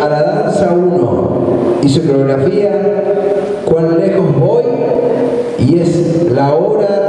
A la danza 1 y su coreografía Cuán lejos voy y es la hora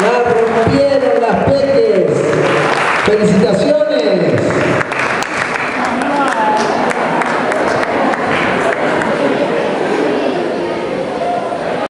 La rompieron las peques. Felicitaciones.